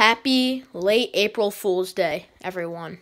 Happy late April Fool's Day, everyone.